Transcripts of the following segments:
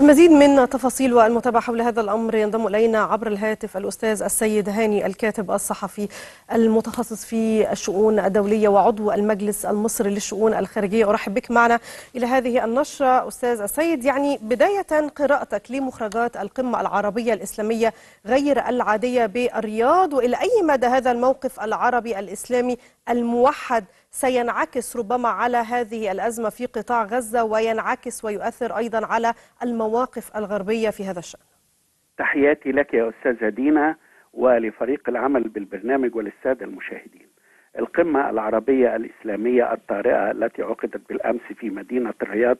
المزيد من تفاصيل والمتابعة حول هذا الأمر ينضم إلينا عبر الهاتف الأستاذ السيد هاني الكاتب الصحفي المتخصص في الشؤون الدولية وعضو المجلس المصري للشؤون الخارجية. أرحب بك معنا إلى هذه النشرة. أستاذ السيد يعني بداية قراءتك لمخرجات القمة العربية الإسلامية غير العادية بالرياض وإلى أي مدى هذا الموقف العربي الإسلامي الموحد سينعكس ربما على هذه الأزمة في قطاع غزة وينعكس ويؤثر أيضا على المواقف الغربية في هذا الشأن. تحياتي لك يا أستاذة دينا ولفريق العمل بالبرنامج وللسادة المشاهدين. القمة العربية الإسلامية الطارئة التي عقدت بالأمس في مدينة الرياض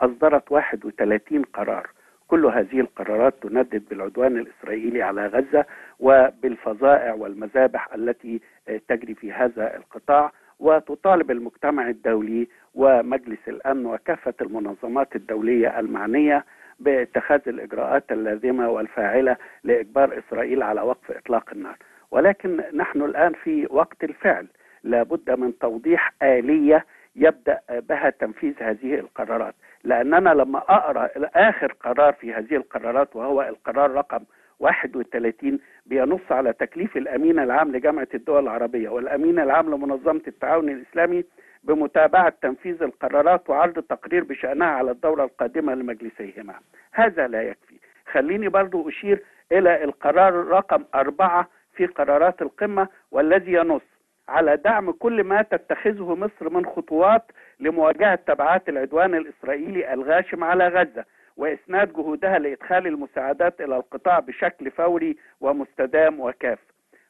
أصدرت 31 قرار كل هذه القرارات تندد بالعدوان الإسرائيلي على غزة وبالفظائع والمذابح التي تجري في هذا القطاع وتطالب المجتمع الدولي ومجلس الأمن وكافة المنظمات الدولية المعنية باتخاذ الإجراءات اللازمة والفاعلة لإجبار إسرائيل على وقف إطلاق النار. ولكن نحن الآن في وقت الفعل لابد من توضيح آلية يبدأ بها تنفيذ هذه القرارات لأننا لما أقرأ آخر قرار في هذه القرارات وهو القرار رقم 31 بينص على تكليف الأمين العام لجامعة الدول العربية والأمين العام لمنظمة التعاون الإسلامي بمتابعة تنفيذ القرارات وعرض تقرير بشأنها على الدورة القادمة لمجلسيهما. هذا لا يكفي. خليني برضو أشير إلى القرار رقم أربعة في قرارات القمة والذي ينص على دعم كل ما تتخذه مصر من خطوات لمواجهة تبعات العدوان الإسرائيلي الغاشم على غزة وإسناد جهودها لإدخال المساعدات إلى القطاع بشكل فوري ومستدام وكاف.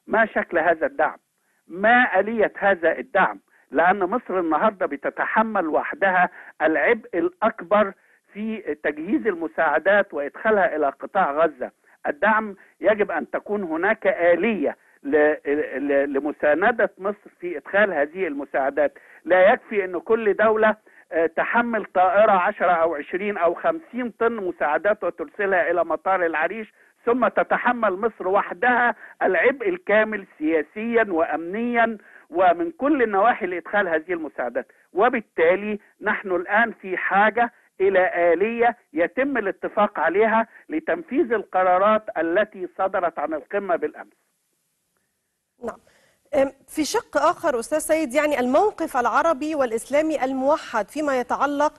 ما شكل هذا الدعم؟ ما آلية هذا الدعم؟ لأن مصر النهارده بتتحمل وحدها العبء الأكبر في تجهيز المساعدات وإدخالها إلى قطاع غزة. الدعم يجب أن تكون هناك آلية لمساندة مصر في إدخال هذه المساعدات، لا يكفي إن كل دولة تحمل طائرة 10 أو 20 أو 50 طن مساعدات وترسلها إلى مطار العريش ثم تتحمل مصر وحدها العبء الكامل سياسيا وأمنيا ومن كل النواحي لإدخال هذه المساعدات. وبالتالي نحن الآن في حاجة إلى آلية يتم الاتفاق عليها لتنفيذ القرارات التي صدرت عن القمة بالأمس. نعم. في شق آخر أستاذ سيد يعني الموقف العربي والإسلامي الموحد فيما يتعلق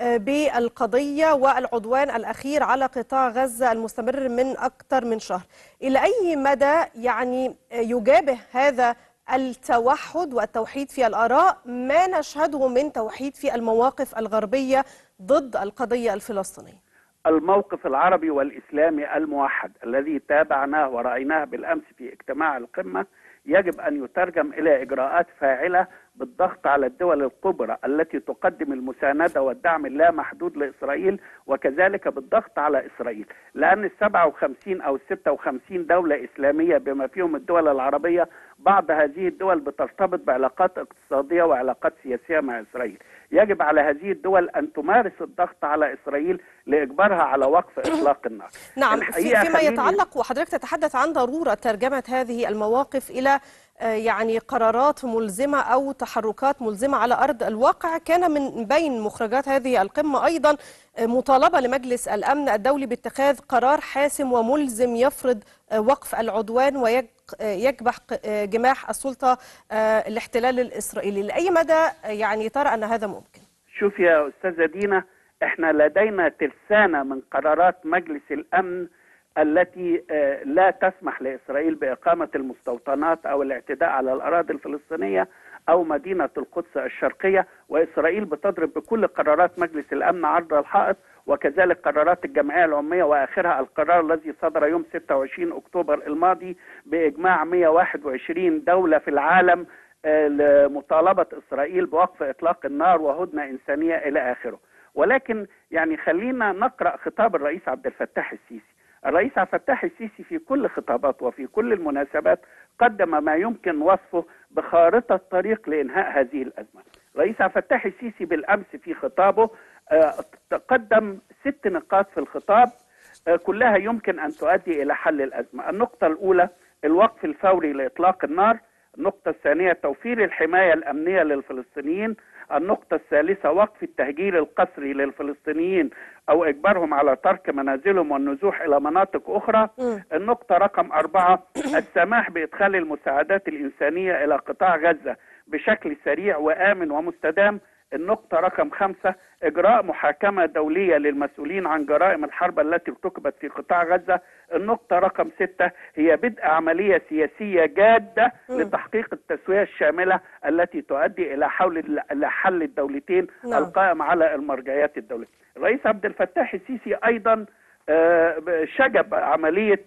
بالقضية والعدوان الأخير على قطاع غزة المستمر من أكثر من شهر. إلى أي مدى يعني يجابه هذا التوحد والتوحيد في الآراء؟ ما نشهده من توحيد في المواقف الغربية ضد القضية الفلسطينية؟ الموقف العربي والإسلامي الموحد الذي تابعناه ورأيناه بالأمس في اجتماع القمة يجب أن يترجم إلى إجراءات فاعلة بالضغط على الدول الكبرى التي تقدم المساندة والدعم اللامحدود لإسرائيل وكذلك بالضغط على إسرائيل. لأن ال 57 أو ال 56 دولة إسلامية بما فيهم الدول العربية بعض هذه الدول بترتبط بعلاقات اقتصادية وعلاقات سياسية مع إسرائيل. يجب على هذه الدول أن تمارس الضغط على إسرائيل لإجبارها على وقف إطلاق النار. نعم في فيما يتعلق وحضرتك تتحدث عن ضرورة ترجمة هذه المواقف إلى يعني قرارات ملزمة أو تحركات ملزمة على أرض الواقع. كان من بين مخرجات هذه القمة أيضا مطالبة لمجلس الأمن الدولي باتخاذ قرار حاسم وملزم يفرض وقف العدوان ويكبح جماح السلطة الاحتلال الإسرائيلي. لأي مدى يعني ترى أن هذا ممكن؟ شوف يا أستاذة دينا إحنا لدينا ترسانة من قرارات مجلس الأمن التي لا تسمح لإسرائيل بإقامة المستوطنات أو الاعتداء على الأراضي الفلسطينية أو مدينة القدس الشرقية. وإسرائيل بتضرب بكل قرارات مجلس الأمن عرض الحائط وكذلك قرارات الجمعية العمومية وآخرها القرار الذي صدر يوم 26 أكتوبر الماضي بإجماع 121 دولة في العالم لمطالبة إسرائيل بوقف إطلاق النار وهدنة إنسانية إلى آخره. ولكن يعني خلينا نقرأ خطاب الرئيس عبد الفتاح السيسي. الرئيس عبد الفتاح السيسي في كل خطاباته وفي كل المناسبات قدم ما يمكن وصفه بخارطة طريق لإنهاء هذه الأزمة. الرئيس عبد الفتاح السيسي بالأمس في خطابه قدم ست نقاط في الخطاب كلها يمكن أن تؤدي إلى حل الأزمة. النقطة الأولى الوقف الفوري لإطلاق النار. النقطة الثانية توفير الحماية الأمنية للفلسطينيين. النقطة الثالثة وقف التهجير القسري للفلسطينيين أو إجبارهم على ترك منازلهم والنزوح إلى مناطق أخرى. النقطة رقم أربعة السماح بإدخال المساعدات الإنسانية إلى قطاع غزة بشكل سريع وآمن ومستدام. النقطة رقم خمسة إجراء محاكمة دولية للمسؤولين عن جرائم الحرب التي ارتكبت في قطاع غزة النقطة رقم ستة هي بدء عملية سياسية جادة. لتحقيق التسوية الشاملة التي تؤدي إلى حول إلى حل الدولتين نعم. القائم على المرجعيات الدولية الرئيس عبد الفتاح السيسي أيضا آه، شجب عملية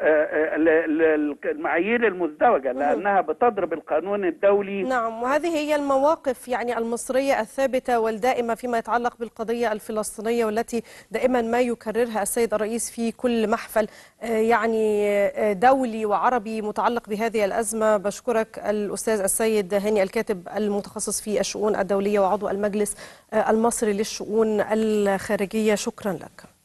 آه، آه، ال- ال- المعايير المزدوجة لأنها بتضرب القانون الدولي. نعم وهذه هي المواقف يعني المصرية الثابتة والدائمة فيما يتعلق بالقضية الفلسطينية والتي دائما ما يكررها السيد الرئيس في كل محفل آه، يعني دولي وعربي متعلق بهذه الأزمة. بشكرك الأستاذ السيد هاني الكاتب المتخصص في الشؤون الدولية وعضو المجلس المصري للشؤون الخارجية. شكرا لك.